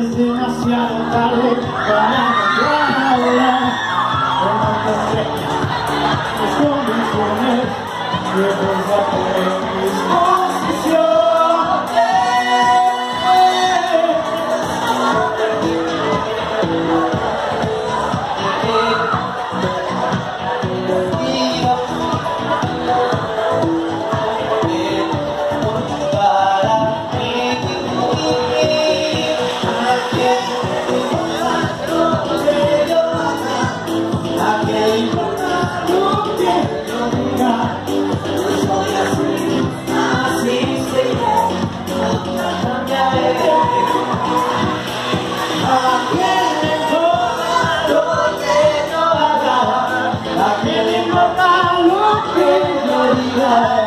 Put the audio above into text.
C'est demasiado tarde para hablar de mis condiciones Yeah.